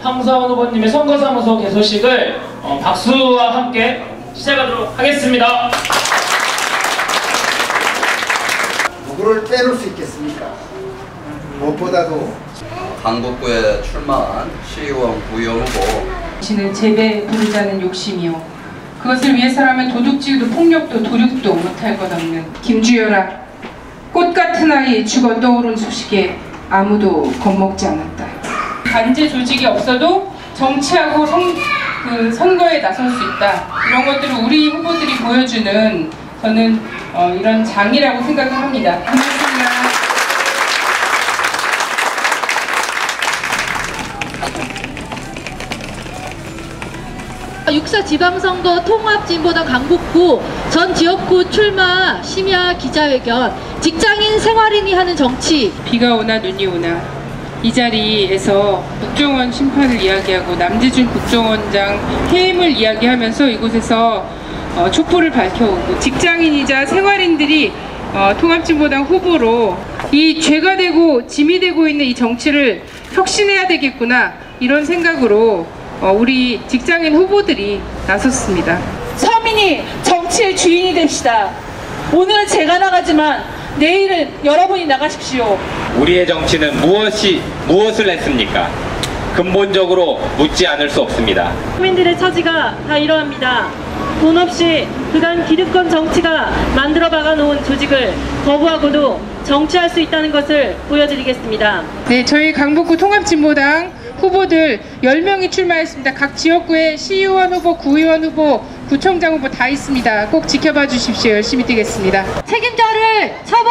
황사원 후보님의 선거사무소 개소식을 어, 박수와 함께 시작하도록 하겠습니다. 누구를 빼놓을 수 있겠습니까? 무엇보다도 강북구에 출마한 시의원 구의원 후보 당신은 제배 부르자는 욕심이요. 그것을 위해서라면 도둑질도 폭력도 도륙도 못할 것 없는 김주열아. 꽃 같은 아이 죽어 떠오른 소식에 아무도 겁먹지 않았다. 관제 조직이 없어도 정치하고 선, 그 선거에 나설 수 있다. 이런 것들을 우리 후보들이 보여주는 저는 어, 이런 장이라고 생각을 합니다. 고맙습니다. 육사 지방선거 통합진보당 강북구 전 지역구 출마 심야 기자회견. 직장인 생활인이 하는 정치. 비가 오나 눈이 오나. 이 자리에서 국정원 심판을 이야기하고 남재준 국정원장 해임을 이야기하면서 이곳에서 어, 촛불을 밝혀오고 직장인이자 생활인들이 어, 통합진보당 후보로 이 죄가 되고 짐이 되고 있는 이 정치를 혁신해야 되겠구나 이런 생각으로 어, 우리 직장인 후보들이 나섰습니다. 서민이 정치의 주인이 됩시다. 오늘은 제가 나가지만 내일은 여러분이 나가십시오. 우리의 정치는 무엇이 무엇을 했습니까? 근본적으로 묻지 않을 수 없습니다. 국민들의 처지가 다 이러합니다. 돈 없이 그간 기득권 정치가 만들어 박아놓은 조직을 거부하고도 정치할 수 있다는 것을 보여드리겠습니다. 네, 저희 강북구 통합진보당 후보들 10명이 출마했습니다. 각 지역구에 시의원 후보, 구의원 후보, 구청장 후보 다 있습니다. 꼭 지켜봐 주십시오. 열심히 뛰겠습니다. 책임자를 찾